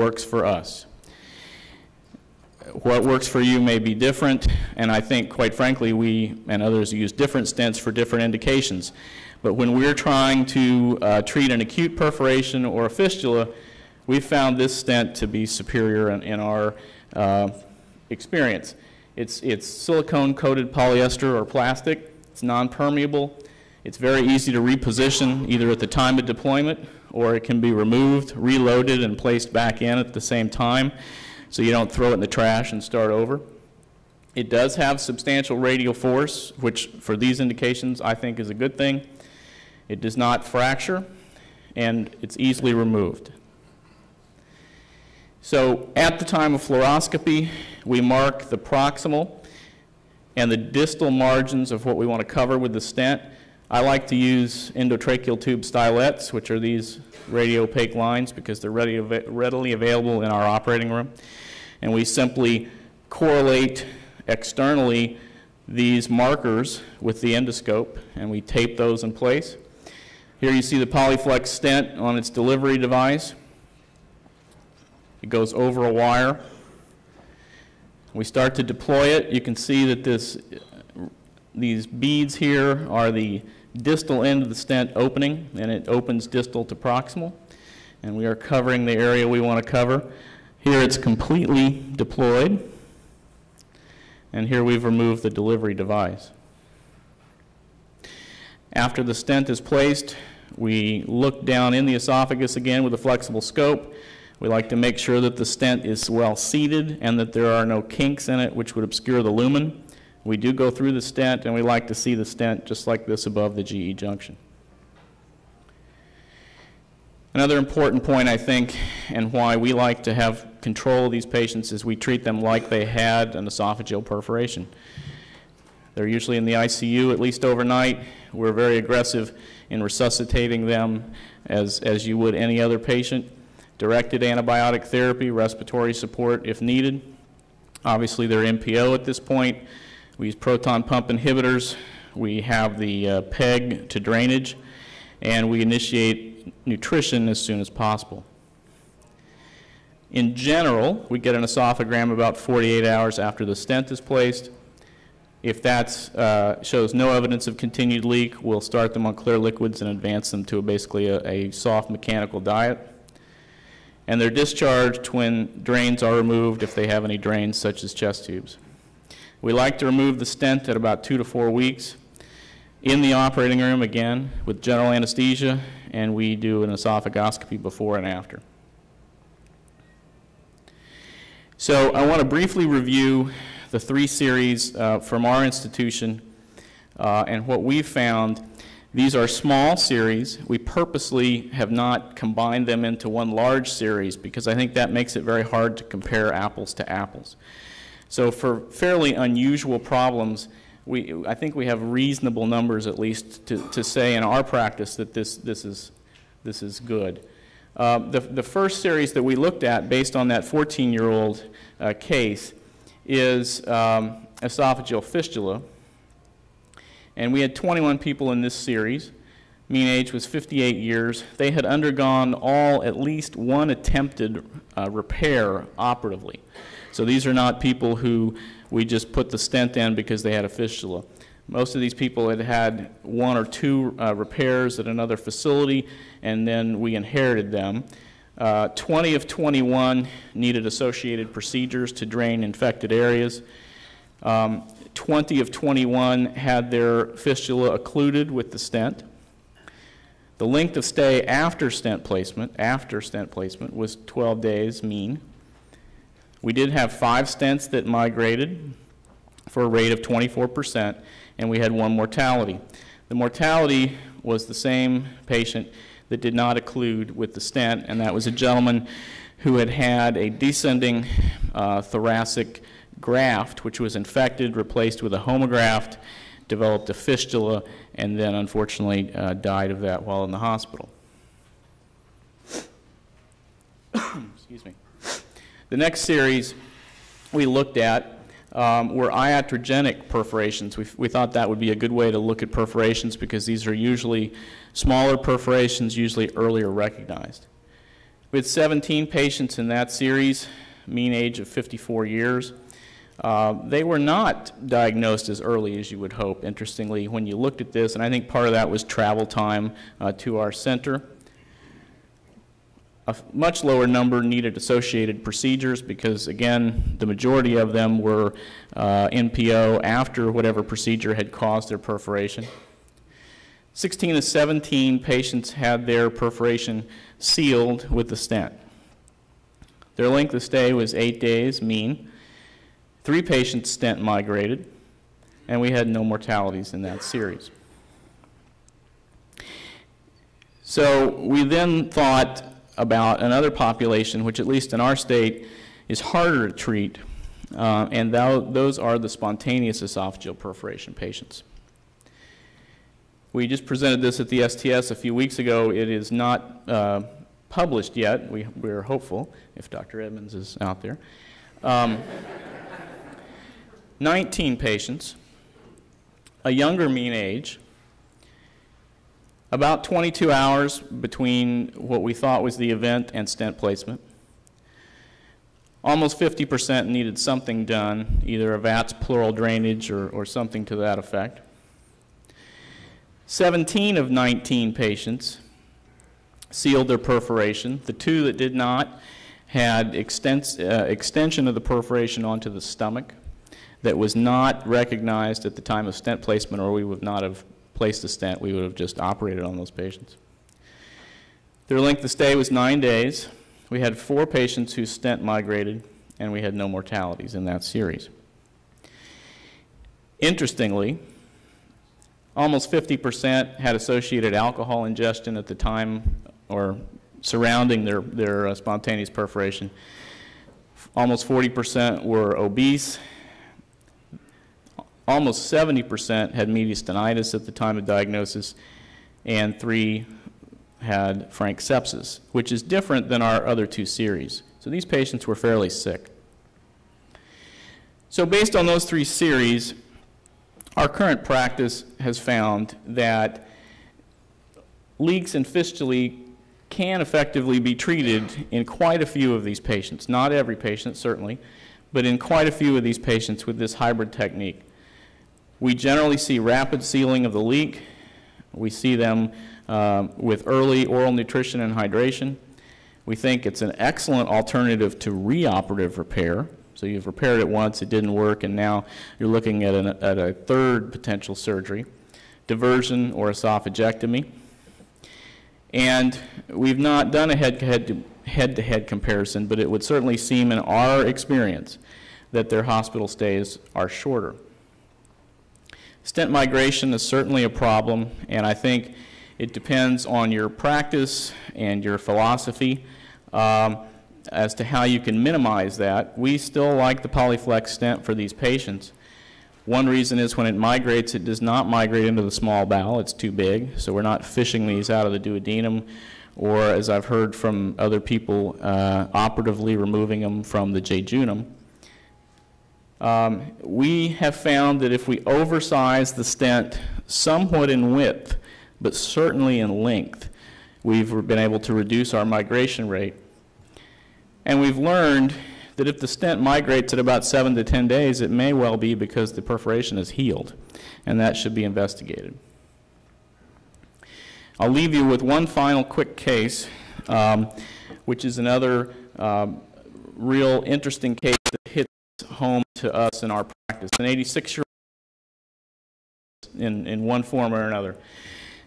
works for us. What works for you may be different, and I think, quite frankly, we and others use different stents for different indications. But when we're trying to uh, treat an acute perforation or a fistula, we found this stent to be superior in, in our uh, experience. It's, it's silicone-coated polyester or plastic. It's non-permeable. It's very easy to reposition either at the time of deployment or it can be removed, reloaded, and placed back in at the same time so you don't throw it in the trash and start over. It does have substantial radial force, which for these indications I think is a good thing. It does not fracture, and it's easily removed. So at the time of fluoroscopy, we mark the proximal and the distal margins of what we want to cover with the stent. I like to use endotracheal tube stylets, which are these radiopaque lines because they're ready, readily available in our operating room. And we simply correlate externally these markers with the endoscope, and we tape those in place. Here you see the Polyflex stent on its delivery device. It goes over a wire. We start to deploy it. You can see that this, these beads here are the distal end of the stent opening, and it opens distal to proximal. And we are covering the area we want to cover. Here it's completely deployed. And here we've removed the delivery device. After the stent is placed, we look down in the esophagus again with a flexible scope. We like to make sure that the stent is well seated and that there are no kinks in it which would obscure the lumen. We do go through the stent and we like to see the stent just like this above the GE junction. Another important point, I think, and why we like to have control of these patients is we treat them like they had an esophageal perforation. They're usually in the ICU at least overnight. We're very aggressive in resuscitating them as, as you would any other patient. Directed antibiotic therapy, respiratory support if needed. Obviously, they're NPO at this point. We use proton pump inhibitors. We have the uh, PEG to drainage, and we initiate nutrition as soon as possible. In general, we get an esophagram about 48 hours after the stent is placed. If that uh, shows no evidence of continued leak, we'll start them on clear liquids and advance them to a, basically a, a soft mechanical diet. And they're discharged when drains are removed if they have any drains such as chest tubes. We like to remove the stent at about two to four weeks in the operating room again with general anesthesia and we do an esophagoscopy before and after. So I want to briefly review the three series uh, from our institution uh, and what we've found. These are small series. We purposely have not combined them into one large series because I think that makes it very hard to compare apples to apples. So for fairly unusual problems, we, I think we have reasonable numbers at least to, to say in our practice that this, this, is, this is good. Uh, the, the first series that we looked at based on that 14-year-old uh, case is um, esophageal fistula. And we had 21 people in this series. Mean age was 58 years. They had undergone all at least one attempted uh, repair operatively. So these are not people who we just put the stent in because they had a fistula. Most of these people had had one or two uh, repairs at another facility, and then we inherited them. Uh, 20 of 21 needed associated procedures to drain infected areas. Um, 20 of 21 had their fistula occluded with the stent. The length of stay after stent placement, after stent placement, was 12 days mean. We did have five stents that migrated for a rate of 24%, and we had one mortality. The mortality was the same patient that did not occlude with the stent, and that was a gentleman who had had a descending uh, thoracic graft, which was infected, replaced with a homograft, developed a fistula, and then unfortunately uh, died of that while in the hospital. Excuse me. The next series we looked at um, were iatrogenic perforations. We, we thought that would be a good way to look at perforations because these are usually smaller perforations, usually earlier recognized. We had 17 patients in that series, mean age of 54 years. Uh, they were not diagnosed as early as you would hope, interestingly, when you looked at this, and I think part of that was travel time uh, to our center. A much lower number needed associated procedures because, again, the majority of them were uh, NPO after whatever procedure had caused their perforation. 16 to 17 patients had their perforation sealed with the stent. Their length of stay was eight days, mean. Three patients stent migrated, and we had no mortalities in that series. So we then thought about another population, which at least in our state is harder to treat, uh, and those are the spontaneous esophageal perforation patients. We just presented this at the STS a few weeks ago. It is not uh, published yet. We, we're hopeful, if Dr. Edmunds is out there. Um, 19 patients, a younger mean age, about 22 hours between what we thought was the event and stent placement. Almost 50% needed something done, either a VATS pleural drainage or, or something to that effect. 17 of 19 patients sealed their perforation. The two that did not had extens uh, extension of the perforation onto the stomach that was not recognized at the time of stent placement, or we would not have placed the stent. We would have just operated on those patients. Their length of stay was nine days. We had four patients whose stent migrated, and we had no mortalities in that series. Interestingly, almost 50% had associated alcohol ingestion at the time or surrounding their, their uh, spontaneous perforation. Almost 40% were obese, Almost 70% had mediastinitis at the time of diagnosis, and three had frank sepsis, which is different than our other two series. So these patients were fairly sick. So based on those three series, our current practice has found that leaks and fistulae can effectively be treated in quite a few of these patients. Not every patient, certainly, but in quite a few of these patients with this hybrid technique. We generally see rapid sealing of the leak. We see them uh, with early oral nutrition and hydration. We think it's an excellent alternative to reoperative repair. So you've repaired it once, it didn't work, and now you're looking at, an, at a third potential surgery, diversion or esophagectomy. And we've not done a head-to-head head-to-head comparison, but it would certainly seem in our experience that their hospital stays are shorter. Stent migration is certainly a problem, and I think it depends on your practice and your philosophy um, as to how you can minimize that. We still like the Polyflex stent for these patients. One reason is when it migrates, it does not migrate into the small bowel. It's too big, so we're not fishing these out of the duodenum, or as I've heard from other people, uh, operatively removing them from the jejunum. Um, we have found that if we oversize the stent somewhat in width, but certainly in length, we've been able to reduce our migration rate. And we've learned that if the stent migrates at about seven to 10 days, it may well be because the perforation is healed, and that should be investigated. I'll leave you with one final quick case, um, which is another um, real interesting case home to us in our practice. An 86 year old, in, in one form or another.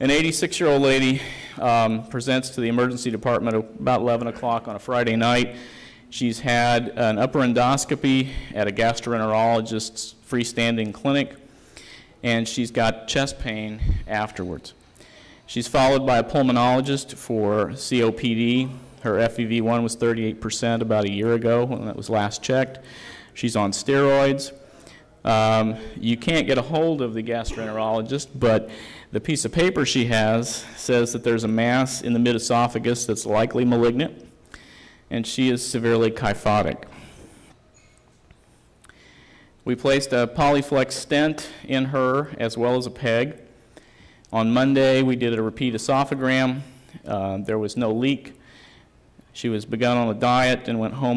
An 86 year old lady um, presents to the emergency department about 11 o'clock on a Friday night. She's had an upper endoscopy at a gastroenterologist's freestanding clinic, and she's got chest pain afterwards. She's followed by a pulmonologist for COPD. Her FEV1 was 38% about a year ago when that was last checked. She's on steroids. Um, you can't get a hold of the gastroenterologist, but the piece of paper she has says that there's a mass in the mid esophagus that's likely malignant, and she is severely kyphotic. We placed a Polyflex stent in her as well as a PEG. On Monday, we did a repeat esophagram. Uh, there was no leak. She was begun on a diet and went home